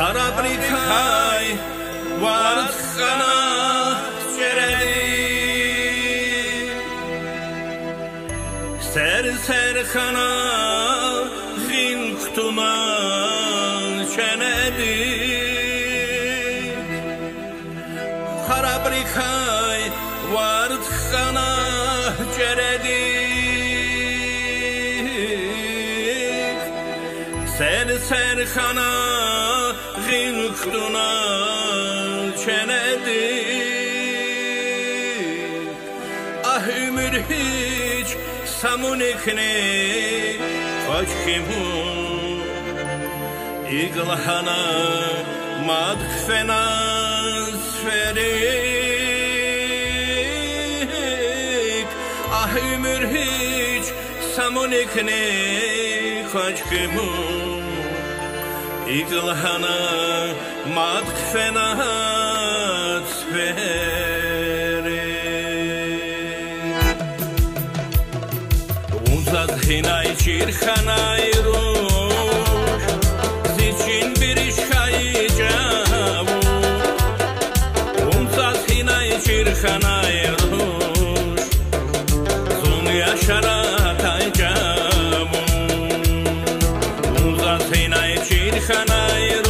Harabrikhai Vartkhana Şeredi Ser serkhana Zinqtuman Şenedi Harabrikhai Vartkhana Şeredi Ser serkhana ღინხტუნა ჩენედი. აჰიმერ ჰიჩ სამუნიქნე ხოჩქიმუ იგლაჰანა მადხენა სფერი აჰიმერ ჰიჩ სამუნიქნე ხოჩქიმუ იგლანა მათფენა ცფერე უნზა ძინაი ჩირხანაი რო ზიჩინ ბირიშხაი ჯავუ უნზა ძინაი ჩირხანაი خنایر